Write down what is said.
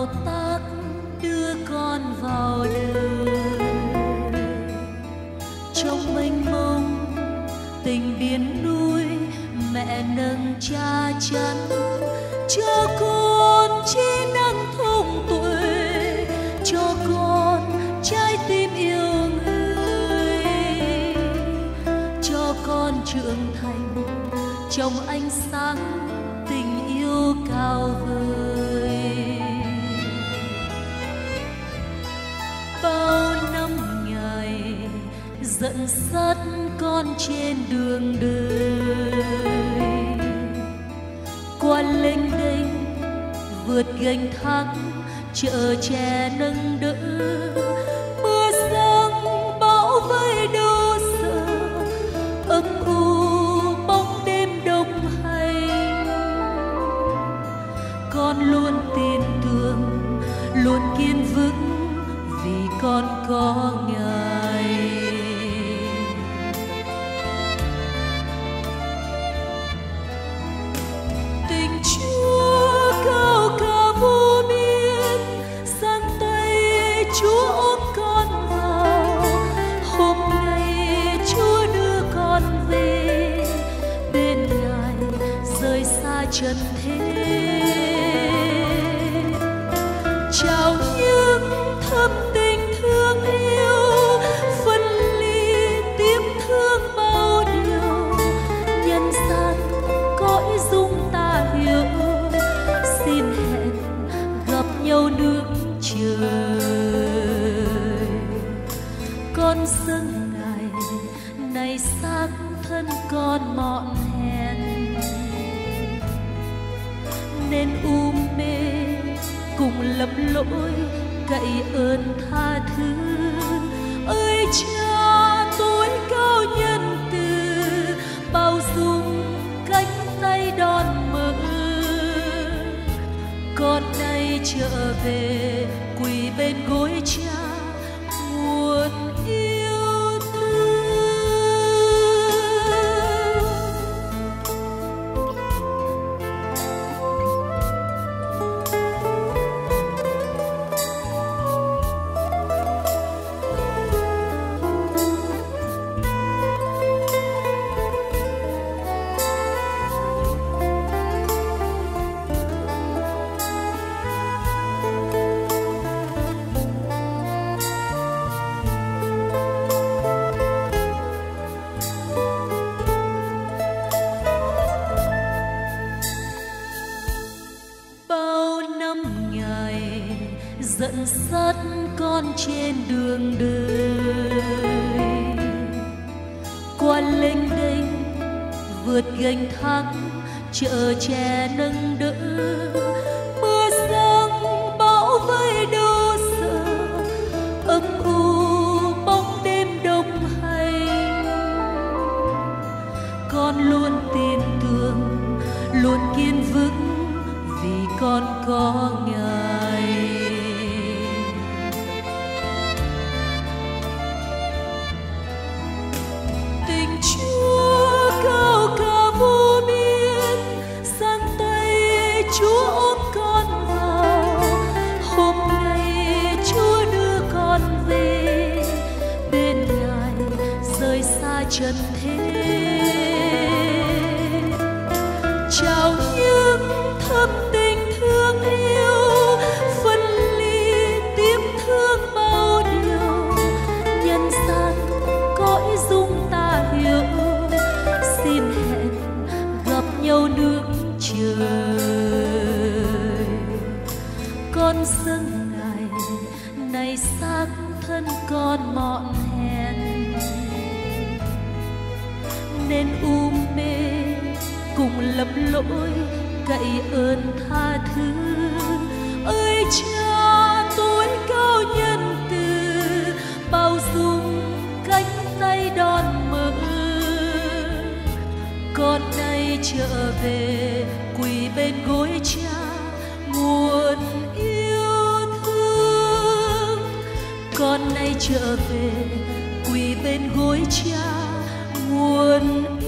bao tác đưa con vào đời trong mênh mông, tình biển núi, mẹ nâng cha chắn. Cho con chi năng thông tuệ cho con trái tim yêu người. Cho con trưởng thành, trong ánh sáng tình yêu cao vời. Dắt con trên đường đời. Qua lênh đênh vượt gành thác chở che nâng đỡ. Mưa giăng bão vây đâu sợ âm u bóng đêm đông hành. Con luôn tin tưởng, luôn kiên vững vì con có ngài. Trần thế. Chào những thâm tình thương yêu, phân ly tiếc thương bao điều. Nhân gian cõi dung ta hiểu, xin hẹn gặp nhau nước trời. Con dâng ngày này xác thân con mọn nên u mê, cùng lầm lỗi cậy ơn tha thứ. Ơi cha tối cao nhân từ, bao dung cánh tay đón mở con nay trở về quỳ bên gối dẫn dắt con trên đường đời. Qua lênh đênh, vượt gành thác chở che nâng đỡ trần thế. Chào những thâm tình thương yêu, phân ly tiếc thương bao điều, nhân gian cõi dung ta hiểu. Xin hẹn gặp nhau nước trời. Con dâng ngày này xác thân con mọn hèn nên u mê, cùng lầm lỗi cậy ơn tha thứ. Ơi cha tối cao nhân từ, bao dung cánh tay đón mở con nay trở về quỳ bên gối cha nguồn yêu thương. Con nay trở về quỳ bên gối cha buồn